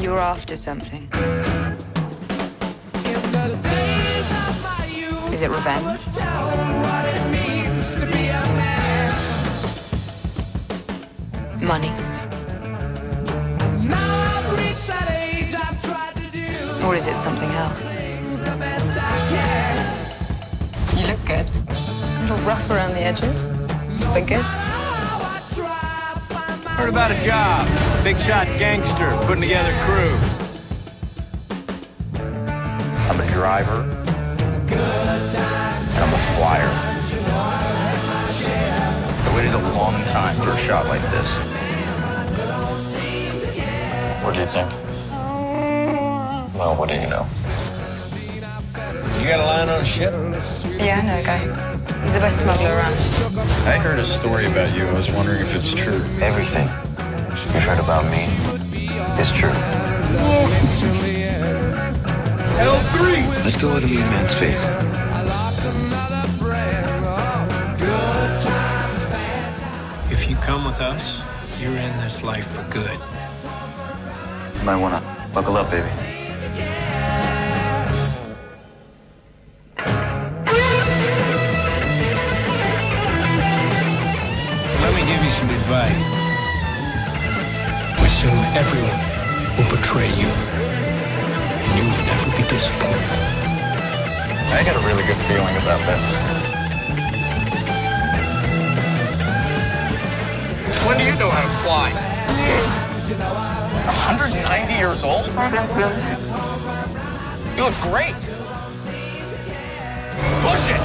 You're after something. Is it revenge? Money? Or is it something else? You look good. A little rough around the edges, but good. Heard about a job. Big shot gangster putting together crew. I'm a driver. And I'm a flyer. I waited a long time for a shot like this. What do you think? Well, what do you know? You got a line on a ship? Yeah, I know a guy. He's the best smuggler around. I heard a story about you. I was wondering if it's true. Everything you've heard about me is true. L3! Let's go with a mean man's face. If you come with us, you're in this life for good. You might wanna buckle up, baby. Me give you some. Assume everyone will betray you. And you will never be disappointed. I got a really good feeling about this. When do you know how to fly? 190 years old? You look great. Push it!